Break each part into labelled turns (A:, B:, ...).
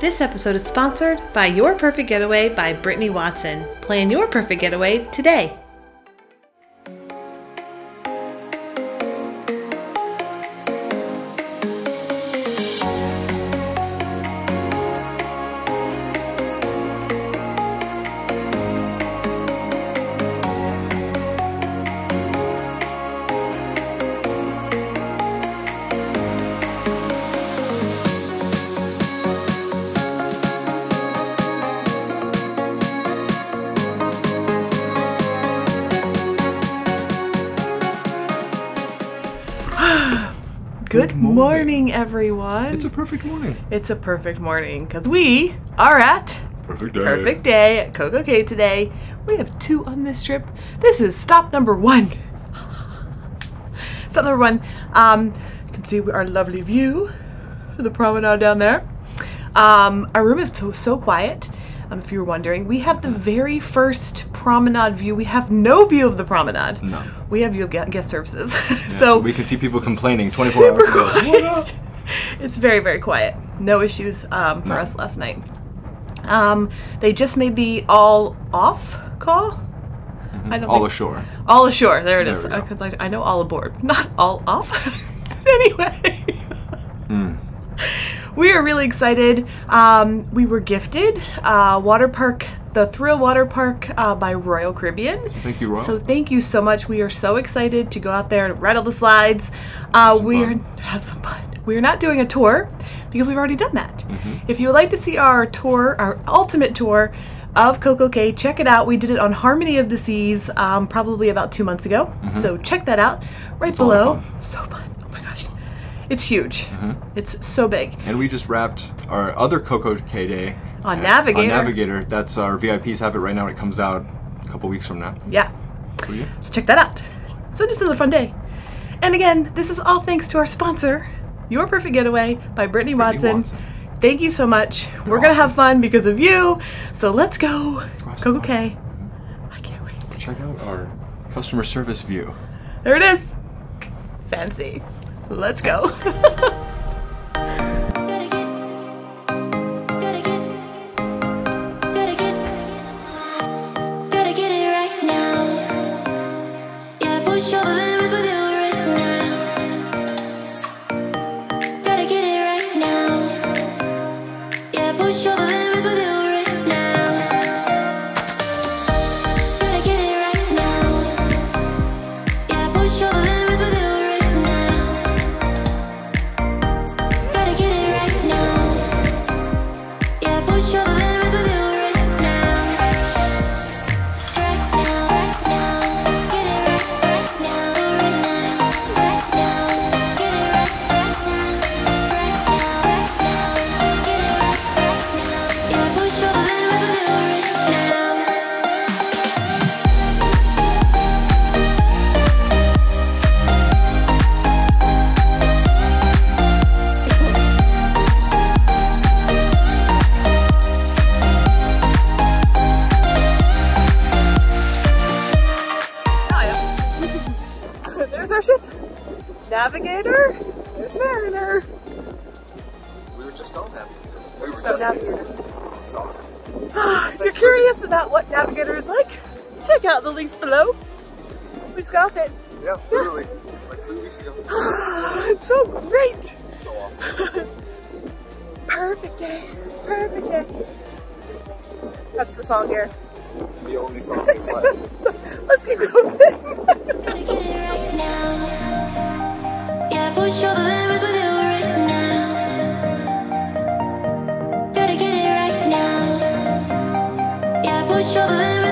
A: This episode is sponsored by Your Perfect Getaway by Brittany Watson. Plan your perfect getaway today. Everyone.
B: It's a perfect morning.
A: It's a perfect morning because we are at
B: Perfect day.
A: Perfect Day at Coco Cay today. We have two on this trip. This is stop number one. Stop number one. Um, you can see our lovely view of the promenade down there. Um, our room is so, so quiet. Um, if you were wondering, we have the very first promenade view. We have no view of the promenade.
B: No.
A: We have view of guest services.
B: Yeah,
A: so
B: we can see people complaining 24
A: super
B: hours ago.
A: quiet. It's very very quiet. No issues um, for
B: No.
A: us last night. Um, they just made the all off call. I don't
B: All
A: think-
B: ashore.
A: All ashore. There it
B: There
A: is. Because I, I know all aboard, not all off. anyway.
B: Mm.
A: We are really excited. Um, we were gifted uh, water park, the Thrill Water Park uh, by Royal Caribbean.
B: Thank you, Royal.
A: So thank you so much. We are so excited to go out there and ride all the slides. Uh, we
B: fun.
A: are have some fun. We are not doing a tour because we've already done that.
B: Mhm.
A: If you would like to see our tour, our ultimate tour of Coco Cay, check it out. We did it on Harmony of the Seas um, probably about two months ago. So check that out right
B: Mm-hmm. lot
A: below.
B: fun.
A: So fun. Oh my gosh. It's huge.
B: Mhm.
A: It's so big.
B: And we just wrapped our other Coco Cay Day
A: On
B: at-
A: Navigator.
B: On Navigator. That's our VIPs have it right now. It comes out a couple weeks from now.
A: Yeah.
B: So yeah.
A: So check that out. So just another fun day. And again, this is all thanks to our sponsor, Your Perfect Getaway by Brittany,
B: Brittany
A: Watson.
B: Watson.
A: Thank you so much. We're
B: You're
A: gonna have fun because of you. So let's go.
B: go have
A: Coco
B: some fun.
A: I can't wait.
B: Check out our customer service view.
A: There it is. Fancy. Let's go. Navigator. There's Mariner.
B: We were just on Navigator. We were
A: So Navigator.
B: This is awesome.
A: if you're curious about what Navigator is like, check out the links below. We just got off it.
B: Yeah, literally. Like three weeks ago.
A: It's so great.
B: So awesome.
A: Perfect day. Perfect day. That's the song here.
B: It's the only song we play.
A: Let's keep going.
C: push all the limits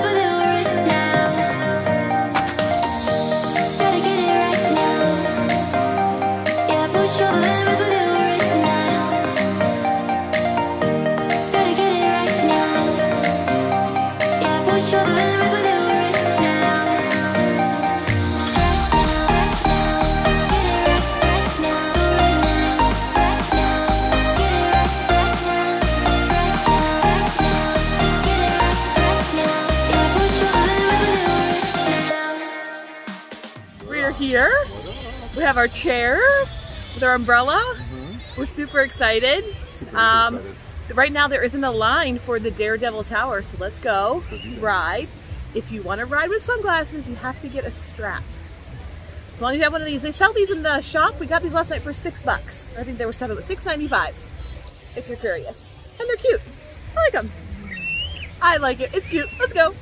A: have our chairs with our umbrella. We're super excited.
B: Super
A: Um,
B: excited.
A: right now there isn't a line for the Daredevil Tower, so let's go ride. If you want to ride with sunglasses, you have to get a strap. As long as you have one of these, they sell these in the shop. We got these last night for six bucks. I think they were seven, six ninety five. If you're curious, and they're cute. I like them. I like it. It's cute. Let's go.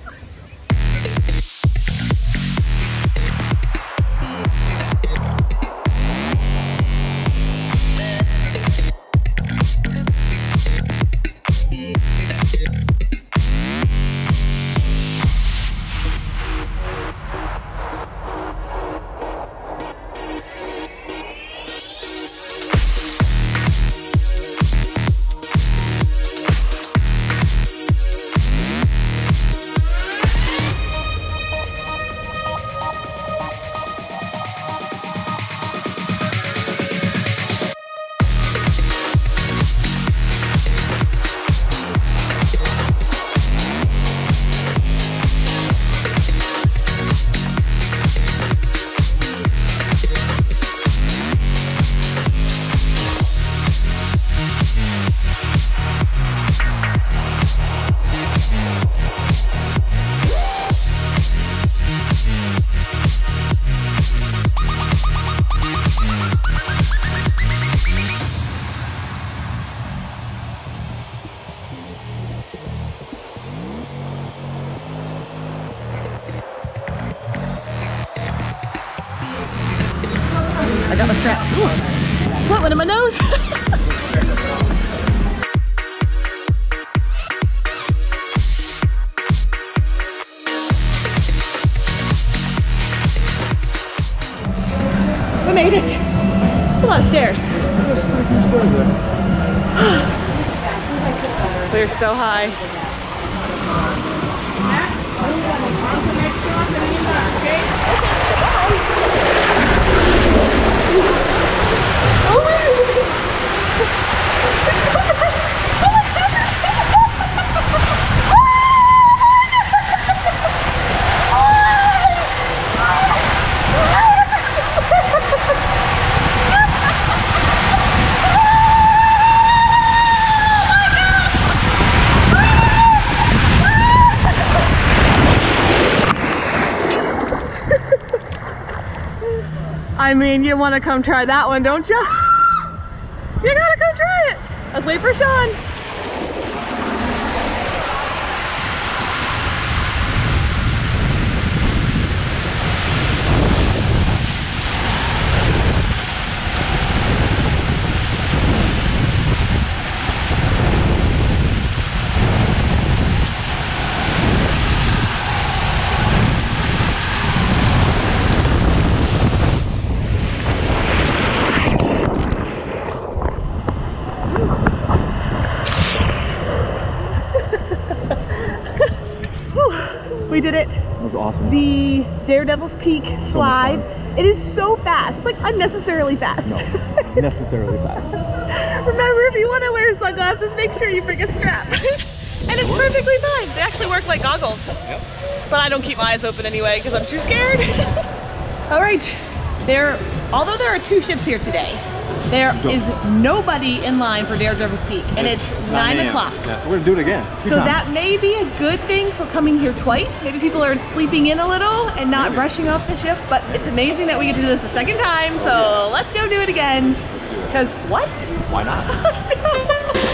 A: Want to come try that one, don't you? You gotta come try it. Let's wait for Sean. Whew, we did it.
B: That was awesome.
A: The Daredevil's Peak slide. It is so fast, like unnecessarily fast.
B: No, necessarily fast.
A: Remember, if you want to wear sunglasses, make sure you bring a strap. and it's perfectly fine. They actually work like goggles.
B: Yep.
A: But I don't keep my eyes open anyway because I'm too scared. All right, there. Although there are two ships here today, there is nobody in line for Daredevil's Peak, and it's, nine
B: 9
A: o'clock.
B: Yeah, so we're gonna do it again. Two
A: So
B: times.
A: that may be a good thing for coming here twice. Maybe people are sleeping in a little and not
B: Maybe.
A: brushing off the ship, but it's amazing that we get to do this a second time. So oh, let's go do it again.
B: Let's do it.
A: Because what?
B: Why not?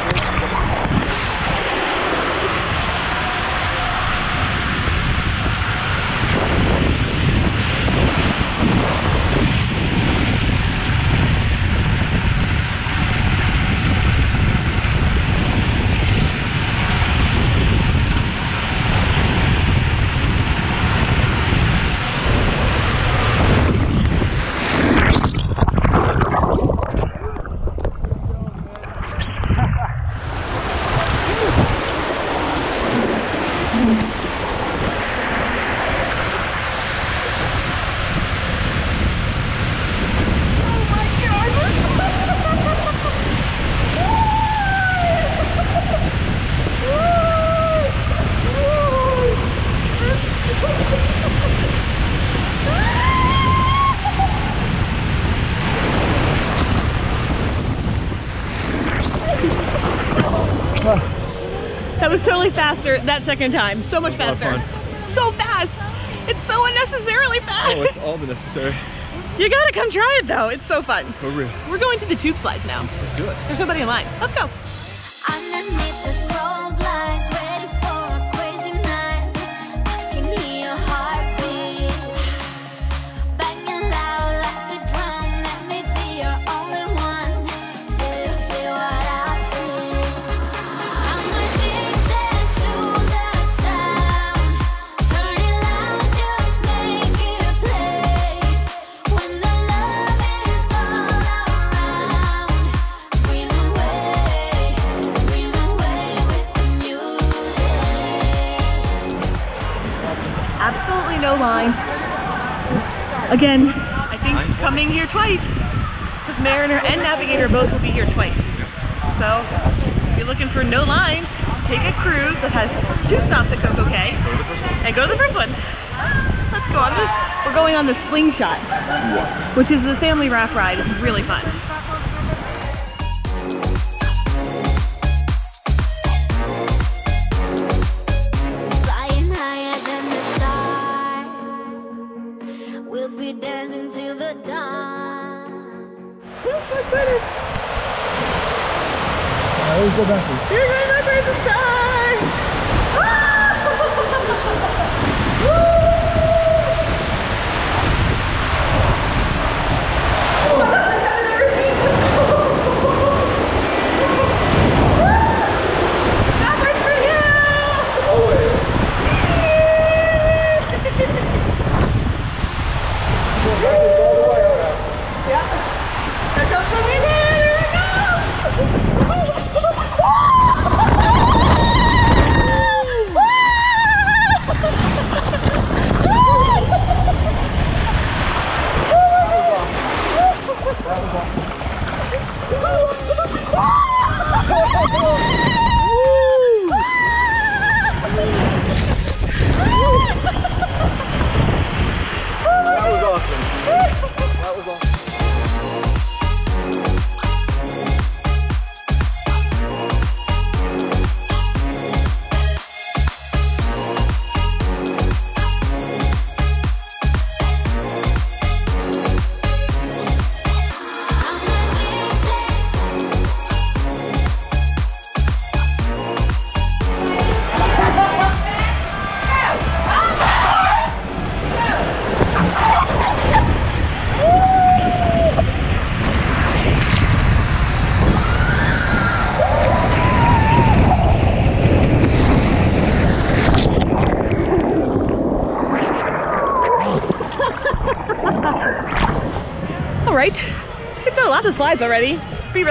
A: was totally faster that second time. So much
B: That was a lot
A: faster. So fast. It's so unnecessarily fast.
B: Oh, it's all the necessary.
A: You gotta come try it though. It's so fun.
B: For real.
A: We're going to the tube slides now.
B: Let's do it.
A: There's nobody in line. Let's go. Line. Again, I think coming here twice. Because Mariner and Navigator both will be here twice. So, if you're looking for no lines, take a cruise that has two stops at Coco Cay
B: Go to the first one.
A: and go to the first one. Let's go on the, we're going on the Slingshot,
B: What?
A: which is the family raft ride. It's really fun.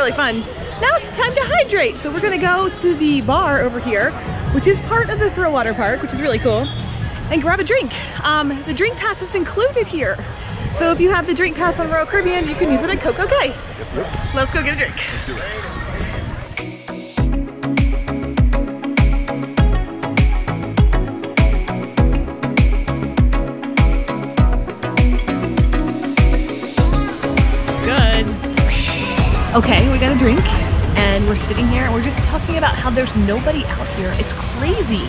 A: Really fun. Now it's time to hydrate. So we're gonna go to the bar over here, which is part of the Thrill Water Park, which is really cool. and grab a drink. Um, the drink pass is included here. So if you have the drink pass on Royal Caribbean, you can use it at Coco Cay. Let's go get a drink. Okay, we got a drink and we're sitting here and we're just talking about how there's nobody out here. It's crazy.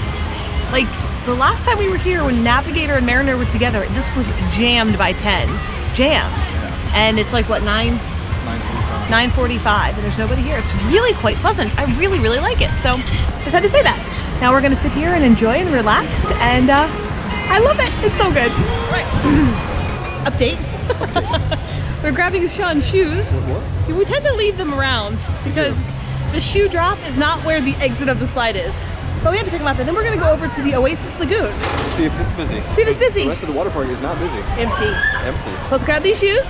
A: Like the last time we were here when Navigator and Mariner were together, this was jammed by 10. Jammed. And it's like what, 9?
B: It's 9:45.
A: 9.45 and there's nobody here. It's really quite pleasant. I really, really like it. So just had to say that. Now we're gonna sit here and enjoy and relax and uh, I love it. It's so good. Update. we're grabbing Sean's shoes.
B: What?
A: We tend to leave them around because the shoe drop is not where the exit of the slide is. But we have to take them out there. Then we're gonna go over to the Oasis Lagoon.
B: See if it's busy.
A: See if it's busy.
B: The rest of the water park is not busy.
A: Empty.
B: Empty.
A: So let's grab these shoes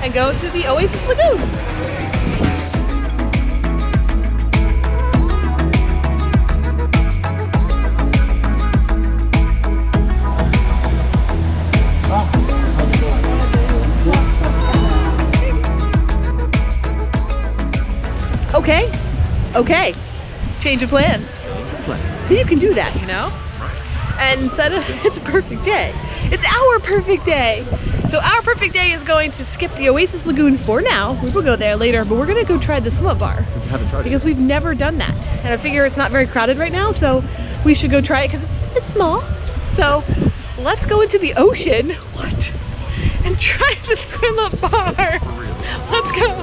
A: and go to the Oasis Lagoon. Okay, change of plans. So you can do that, you know? And instead of, it's a perfect day. It's our perfect day. So our perfect day is going to skip the Oasis Lagoon for now. We will go there later, but we're gonna go try the swim up bar
B: We haven't tried
A: because we've never done that. And I figure it's not very crowded right now, so we should go try it because it's, it's small. So let's go into the ocean, what? And try the swim up bar. Let's go.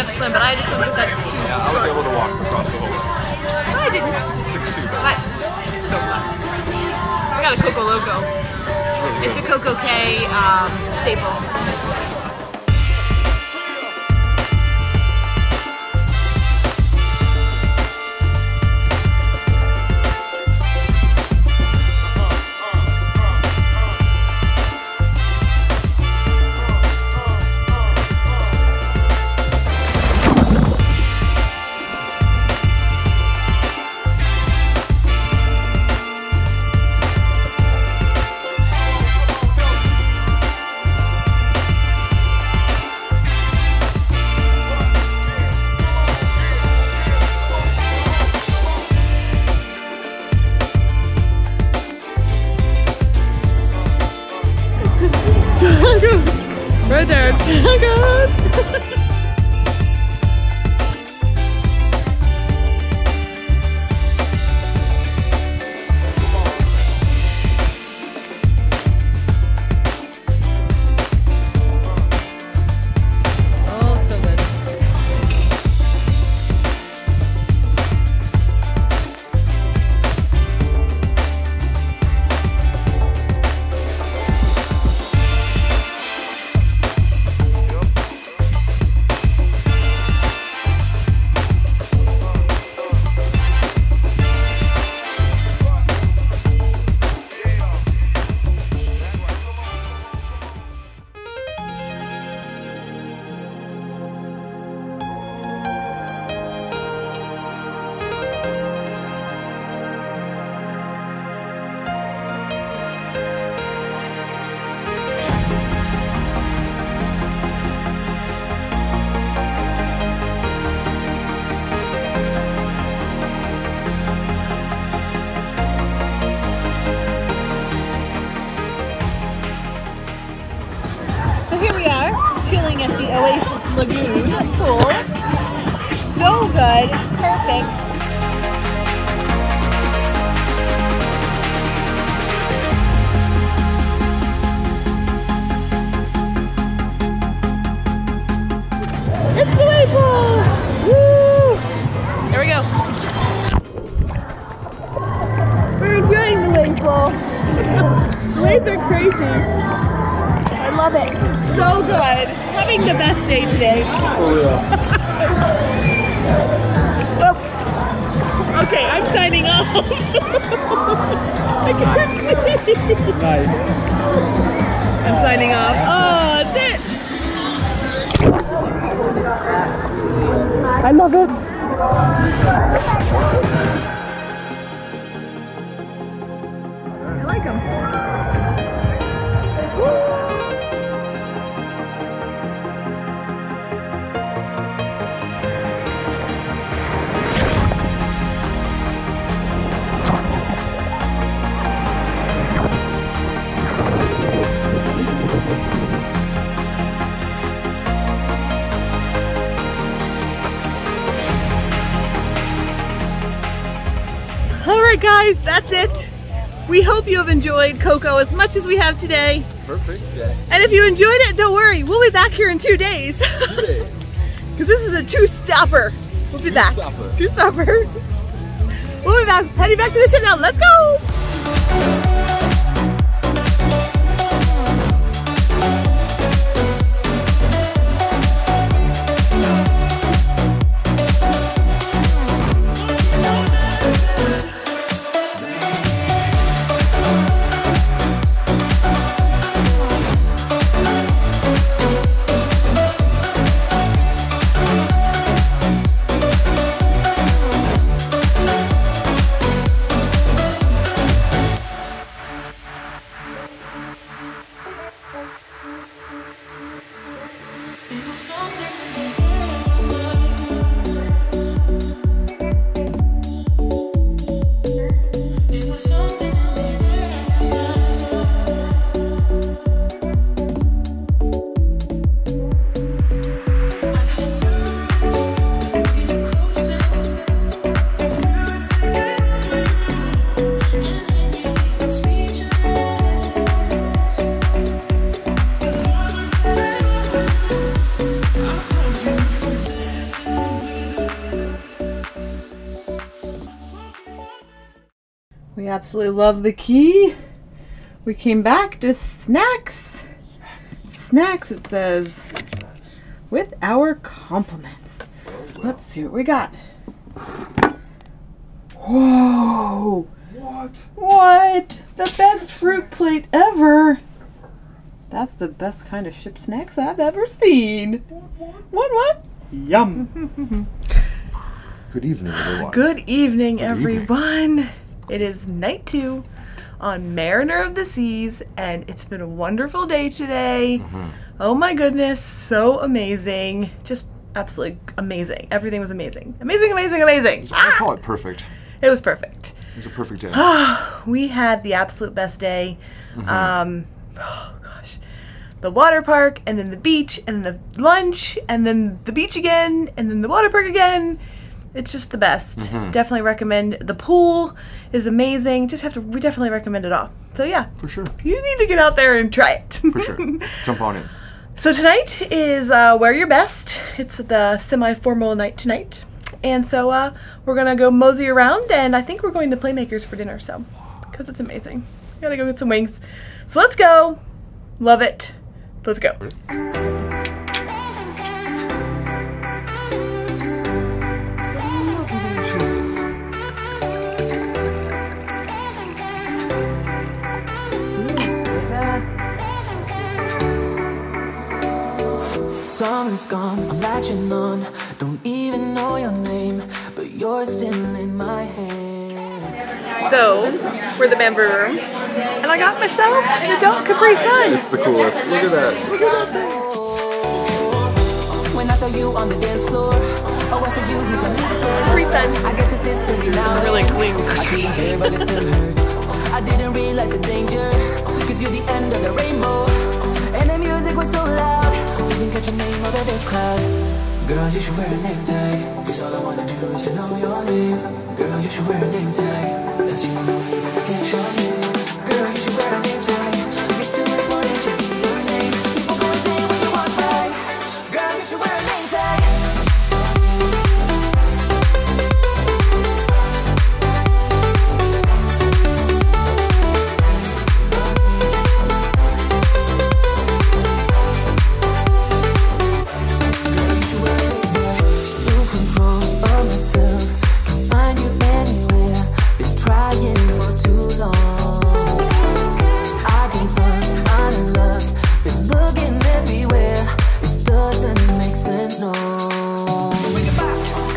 A: Well, Sean didn't have to swim, but I just don't think that's too
B: Yeah, I was able to walk across the whole
A: I didn't.
B: six two.
A: But it's so fun. We got a Coco Loco.
B: It's really
A: It's a. Coco Cay um, staple. Right there, tacos! Love it. So good. Having the best day today. For Oh. Okay, I'm signing off. I can't see.
B: Nice.
A: I'm signing off. Oh, it. I love it. I like them. Right, guys, that's it. We hope you have enjoyed Coco as much as we have today.
B: Perfect day.
A: And if you enjoyed it, don't worry, we'll be back here in two days. Because this is a two-stopper. We'll be back.
B: Two-stopper.
A: Two-stopper. We'll be back, heading back to the ship now. Let's go! We absolutely love the key. We came back to snacks. Snacks, it says, with our compliments. Let's see what we got. Whoa!
B: What?
A: What? The best fruit plate ever. That's the best kind of ship snacks I've ever seen. What, what? Yum.
B: Good evening, everyone.
A: Good evening,
B: Good evening.
A: It is night two on Mariner of the Seas, and it's been a wonderful day today.
B: Mhm.
A: Oh my goodness, so amazing. Just absolutely amazing. Everything was amazing. Amazing, amazing, amazing.
B: I
A: Ah!
B: call it perfect.
A: It was perfect.
B: It was a perfect day.
A: we had the absolute best day.
B: Mhm.
A: Um, oh gosh, the water park, and then the beach, and then the lunch, and then the beach again, and then the water park again. It's just the best.
B: Mhm.
A: Definitely recommend. The pool is amazing. Just have to. We definitely recommend it all. So yeah,
B: For sure.
A: you need to get out there and try it.
B: For sure. Jump on it.
A: So tonight is uh, Wear Your Best. It's the semi-formal night tonight. And so uh, we're gonna go mosey around and I think we're going to Playmakers for dinner, so, because it's amazing. Gotta go get some wings. So let's go. Love it. Let's go.
D: Summer's gone, I'm latching on. Don't even know your name, but you're still in my head.
A: So, we're the bamboo room. And I got myself an adult Capri Sun.
B: It's the coolest. Look at that.
D: When I saw you on the dance floor, oh, I saw you who's on me first.
A: Capri Sun.
D: I guess it's history now.
A: Really clean.
D: I didn't care, but it still hurts. I didn't realize the danger, cause you're the end of the rainbow. And the music was so loud, name over this crowd. Girl, you should wear a name tag. Cause all I wanna do is to know your name. Girl, you should wear a name tag. That's the only way that I get your name.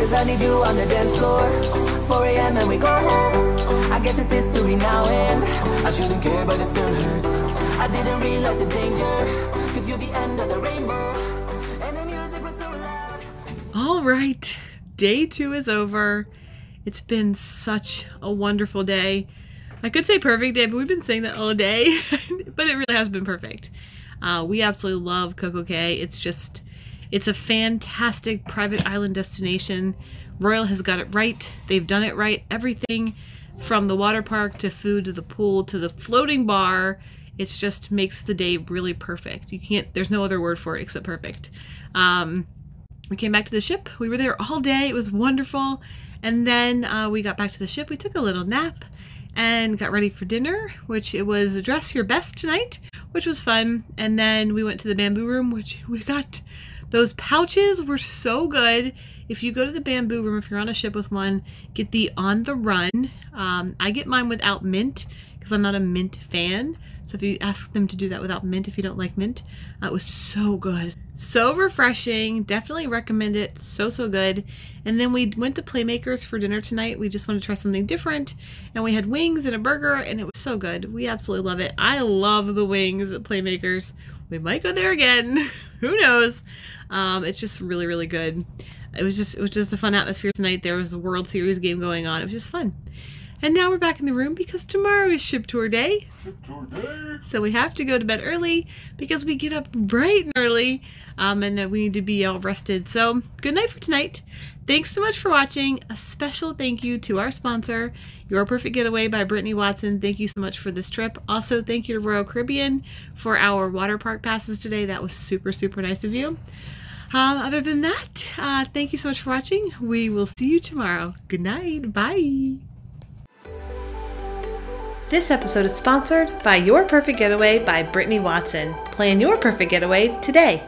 D: Cause I need you on the dance floor. 4 a.m. and we go home. I guess it's history now and I shouldn't care, but it still hurts. I didn't realize the danger. Cause you're the end of the rainbow. And the music was so loud.
A: All right, day two is over. It's been such a wonderful day. I could say perfect day, but we've been saying that all day, but it really has been perfect. Uh, we absolutely love Coco Cay. It's just, it's a fantastic private island destination. Royal has got it right. They've done it right. Everything from the water park to food to the pool to the floating bar. It just makes the day really perfect. You can't, there's no other word for it except perfect. Um, we came back to the ship. We were there all day. It was wonderful. And then uh, we got back to the ship. We took a little nap and got ready for dinner, which it was dress your best tonight, which was fun. And then we went to the bamboo room, which we got those pouches were so good. If you go to the bamboo room, if you're on a ship with one, get the on the run. Um, I get mine without mint because I'm not a mint fan. So if you ask them to do that without mint, if you don't like mint, uh, was so good. So refreshing. Definitely recommend it. So, so good. And then we went to Playmakers for dinner tonight. We just wanted to try something different. And we had wings and a burger, and it was so good. We absolutely love it. I love the wings at Playmakers. We might go there again. Who knows? Um, it's just really, really good. It was just it was just a fun atmosphere tonight. There was a World Series game going on. It was just fun. And now we're back in the room because tomorrow is ship tour day. Ship tour day. So we have to go to bed early because we get up bright and early um, and we need to be all rested. So good night for tonight. Thanks so much for watching. A special thank you to our sponsor, Your Perfect Getaway by Brittany Watson. Thank you so much for this trip. Also, thank you to Royal Caribbean for our water park passes today. That was super, super nice of you. Um, other than that, uh, thank you so much for watching. We will see you tomorrow. Good night. Bye. This episode is sponsored by Your Perfect Getaway by Brittany Watson. Plan your perfect getaway today.